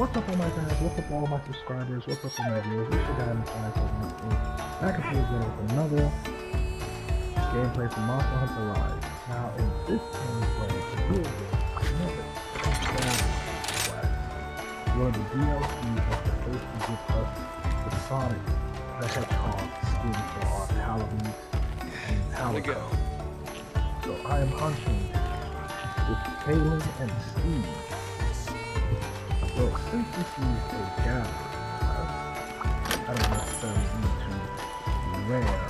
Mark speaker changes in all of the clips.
Speaker 1: What's up all my guys? What's up all my subscribers? What's up all my viewers? It's your guy the 578 Back at you again with another gameplay from Monster Hunter Rise. Now in this gameplay, we will get another quest. One of the DLCs that supposed to give us the Sonic the Hedgehog skin for our Palamutes and Palico. So I am hunting with Talyn and Steve. Well, since this is a gather, I don't necessarily need to rare.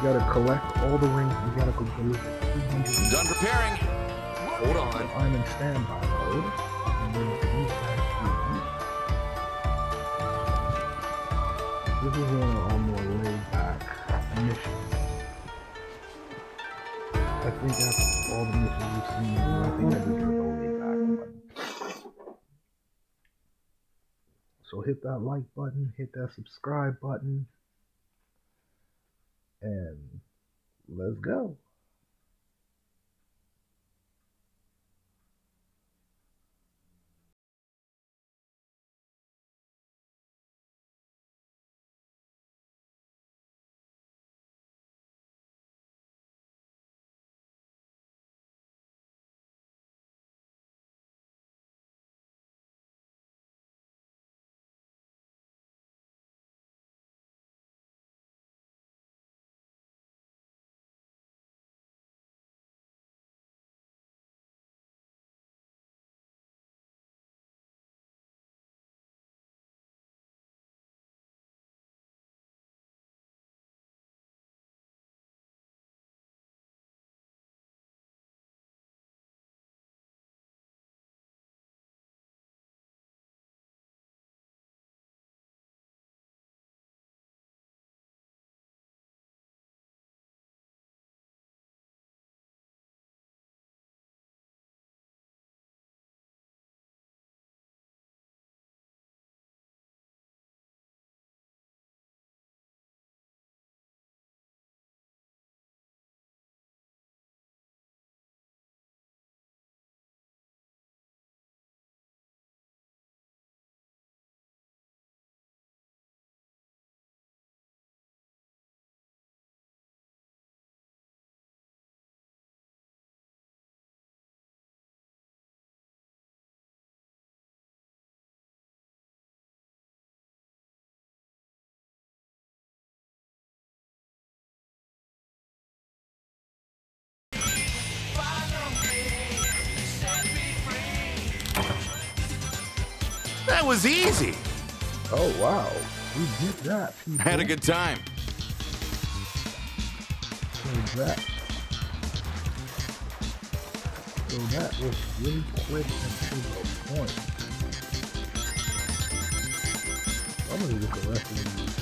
Speaker 1: You gotta collect all the rings. You gotta go through 200.
Speaker 2: Done preparing. Hold
Speaker 1: So
Speaker 2: on.
Speaker 1: I'm in standby mode. And then these guys. This is a, a more laid back mission. I think after all the missions we've seen, I think I deserve a laid back one. So hit that like button, hit that subscribe button, and let's go.
Speaker 2: Was easy.
Speaker 1: Oh wow, we did that. People.
Speaker 2: Had a good time.
Speaker 1: So that. So that was really quick and to the point. I'm gonna get the rest of these.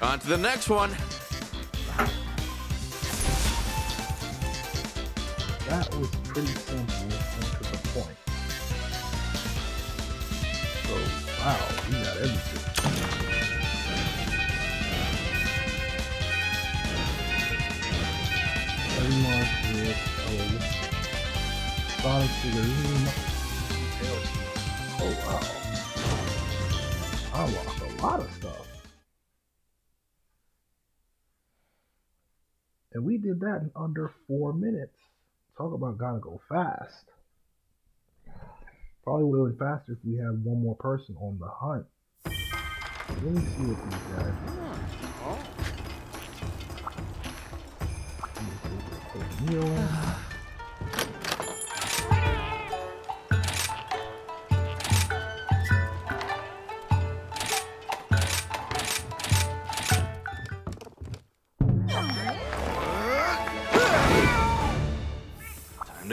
Speaker 2: On to the next one.
Speaker 1: That was pretty simple and to the point. So wow, we got everything. Every monster, oh, Sonic figurine. Oh wow. I lost a lot of stuff. And we did that in under four minutes. Talk about gotta go fast. Probably would have been faster if we had one more person on the hunt. Let me see what these guys. Let me see if they meal.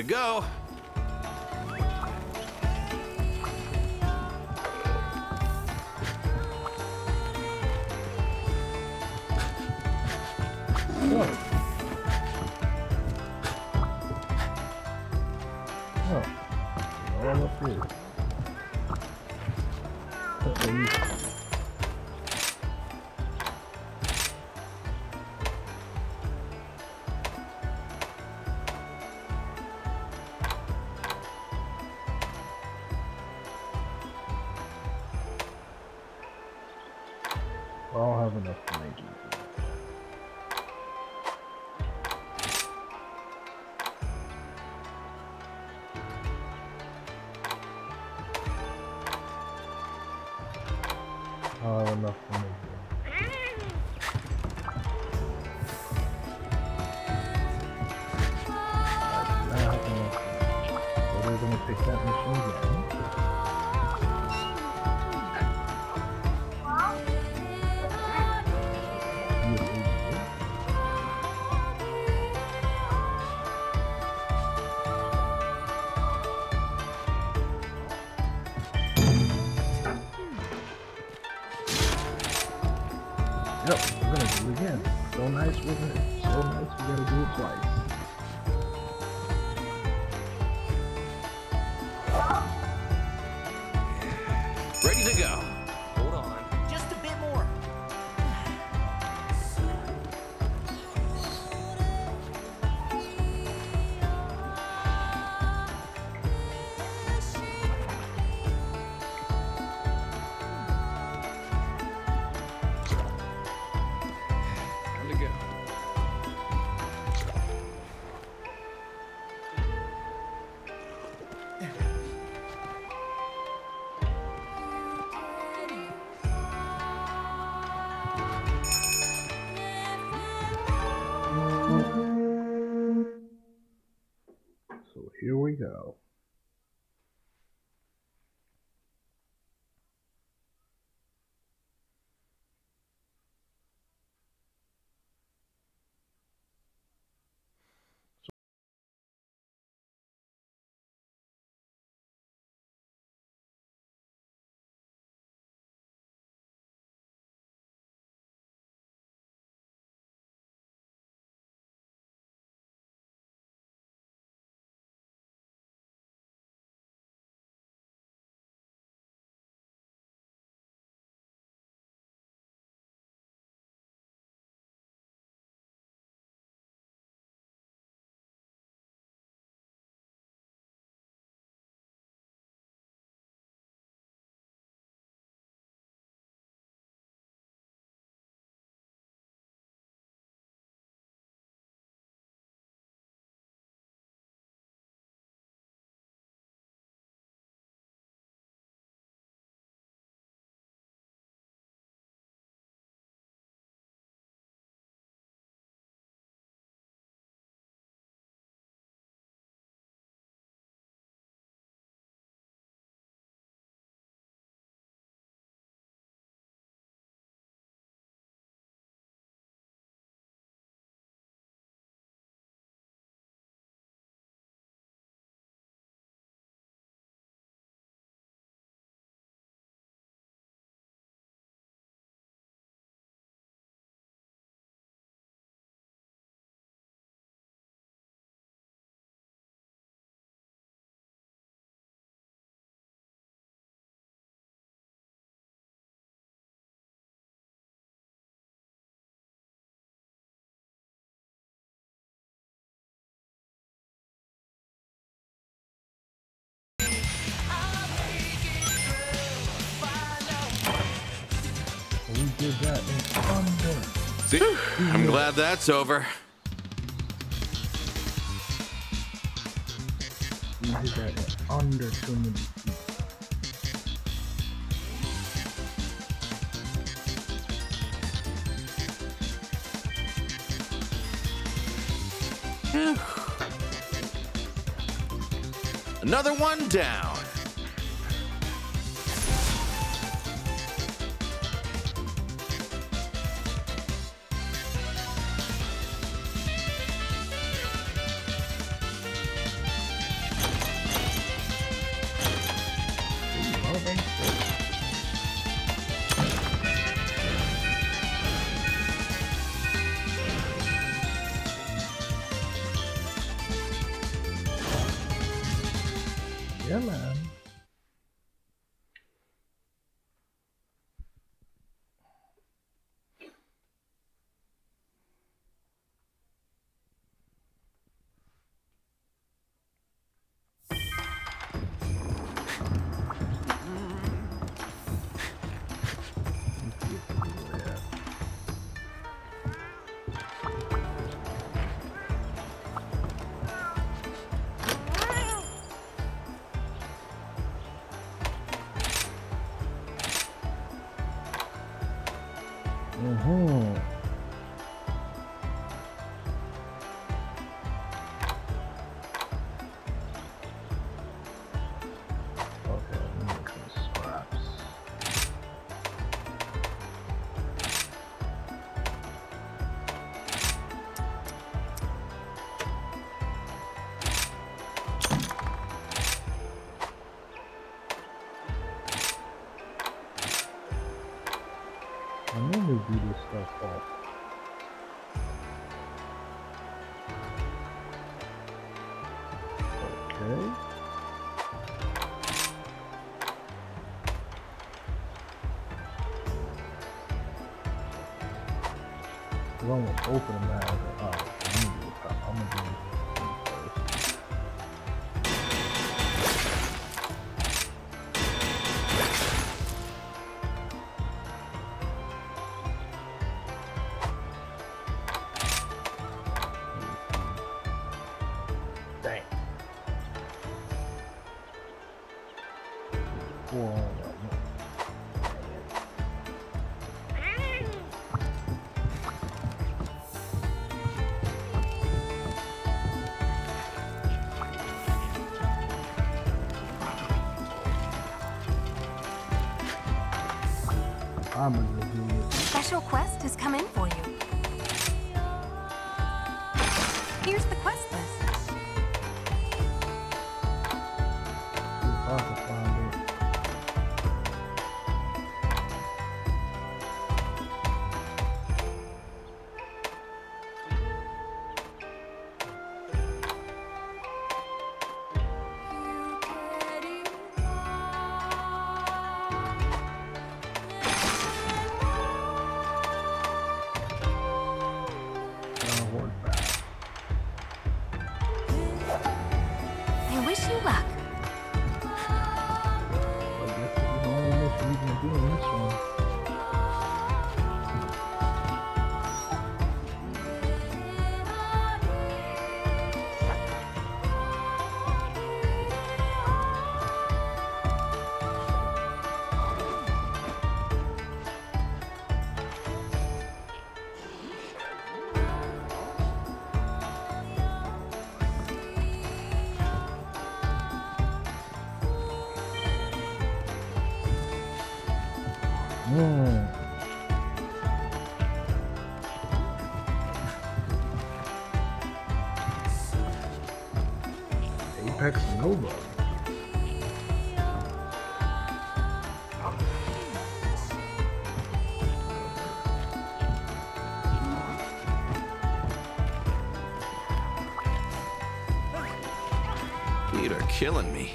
Speaker 3: Go.
Speaker 1: I don't have enough to make. So nice, wasn't it? So nice, we gotta do it twice.
Speaker 3: See, I'm glad that's over.
Speaker 1: Under.
Speaker 3: Another one down.
Speaker 1: I'm.
Speaker 4: Special quest has come in for you. Here's the quest list.
Speaker 1: want to hoard back. Hmm. Apex Nova.
Speaker 3: Dude are killing me.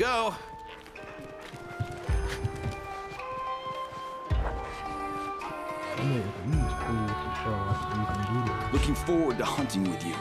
Speaker 3: go.
Speaker 5: Looking forward to hunting with you.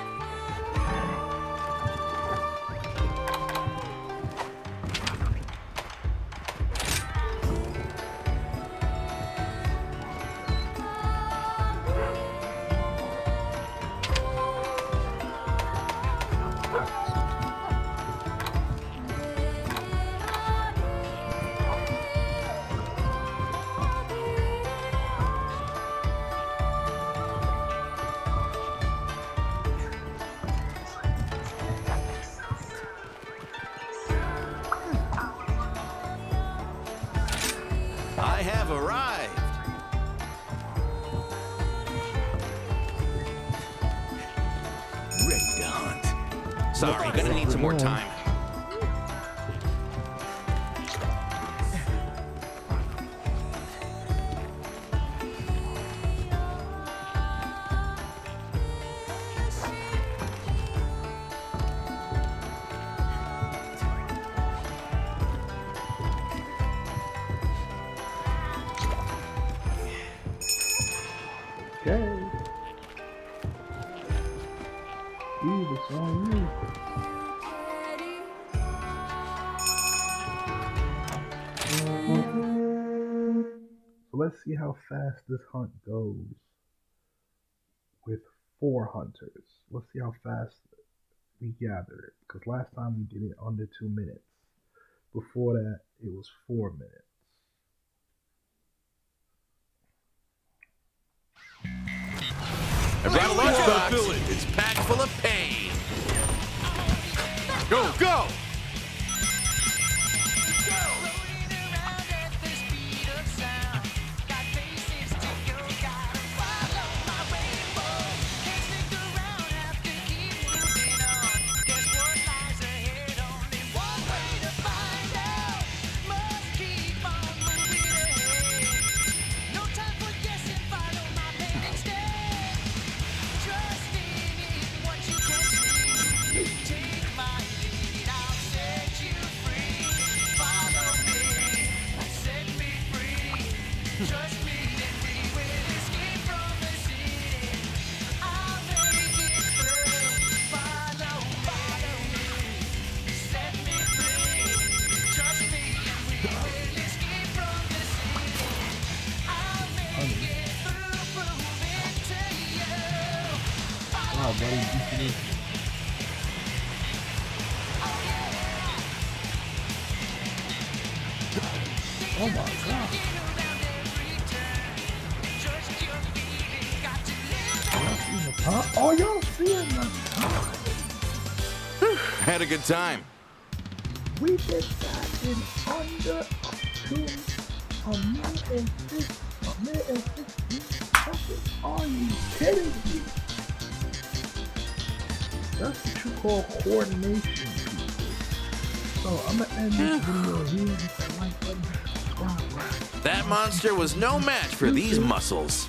Speaker 3: Sorry, gonna need some more time.
Speaker 1: On you. So let's see how fast this hunt goes with four hunters. Let's see how fast we gather it. Because last time we did it under two minutes. Before that, it was four minutes.
Speaker 2: I brought a lunchbox. It's packed full of. Go, go!
Speaker 1: Top? Oh, y'all seeing the top?
Speaker 2: Had a good time.
Speaker 1: We did that in under two, a minute and six, a minute and sixteen seconds. Are you kidding me? That's what you call coordination, people. So I'm gonna end this video here with that like button.
Speaker 2: That monster was no match for these muscles.